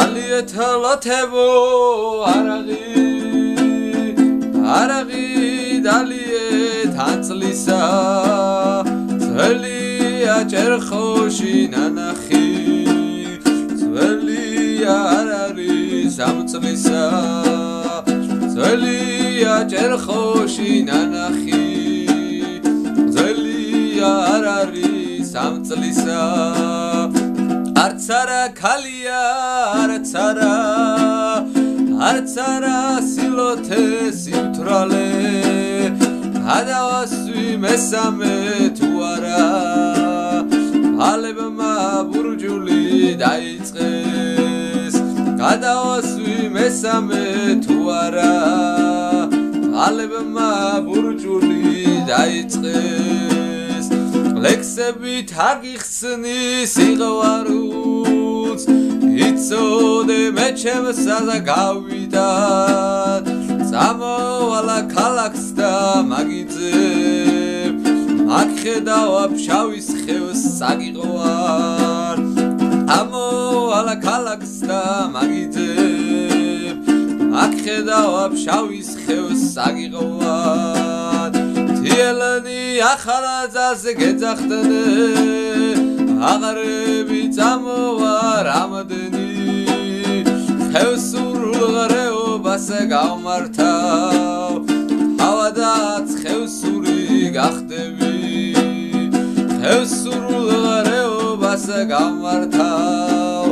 ალიეთალათებო არაღი არაღი დალიეთ აწლისა ძველია ჭერხოში ნანახი ძველია არ არის ამწლისა ძველია ჭერხოში ნანახი ძველია არ არის ამწლისა არც არა ქალია არც არა არც არა სილოთე სიმთრალე. ადავასვი მესამე თუ არა ალებმა ბურჯული დაიწყეს. გადავასვი მესამე თუ არა ალებმა ბურჯული დაიწყეს. ლექსები თაგიხსნი სიღვარულს იცოდე მე ჩემსა და გავიდა წამოვალა ქალაქს და მაგიძე. აქ ხედავა ფშავის ხევს საგიყვარ ამოვალა ქალაქს და მაგიძე. აქ ხედავა ფშავის ხევს საგიყვარ თიელანი ახალაძას გეძახდნენ ხევსურულღარეობას გავმართავ ავადაც ხევსური გახდები ხევსურულღარეობას გავმართავ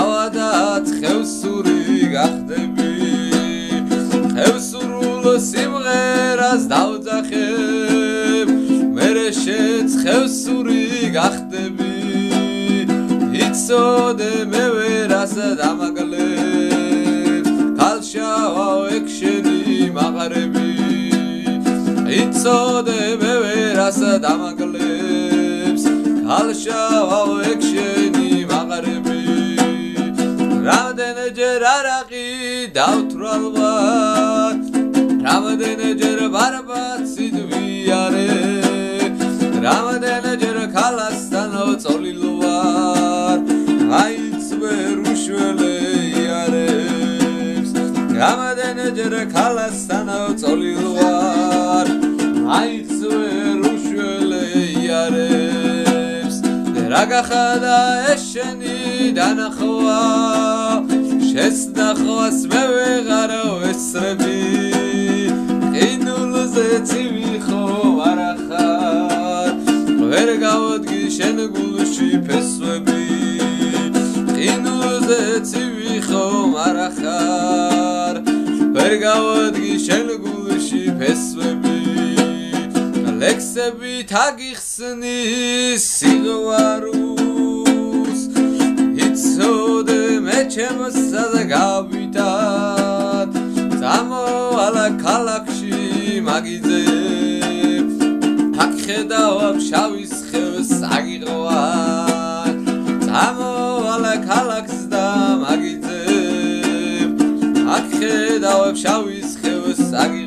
ავადაც ხევსური გახდები ხევსურულ სიმღერას დავძახებ მერე შეცხევსური გახდები იცოდე მე ვერას დამაგლებ იცოდე მე ვერას დამაგლებს. ხალშავ ექშენი მაღარები. რამდენჯერ არაყი დავთრალვა რამდენჯერ ბარბაცი დვიარე? რამდენჯერ ქალასთან წოლილვარ აიც ვერ უშველე რამადენჯერ ქალასთან წოლილვარ რა გახადა ეშენი დანახვა. შესნახვას მე ვეღარ ვესრები ყინულზე ცივი ხო არახარ ვერ გავოდი შენ გულში ფესვები. ყინულზე ცივი ხო არახარ ვერ გავადგი შენ გულში ფესვები ლექსები თაგიხსნი სიღვარულს იცოდე მე ჩემს სადა გავიტად წამოვალა ქალაქში მაგიძე. აქ ხედავა შავის ხევს აგიღვარ წამოვალა ქალაქს და მაგიძე. ხედავებ შავის ხევს აგი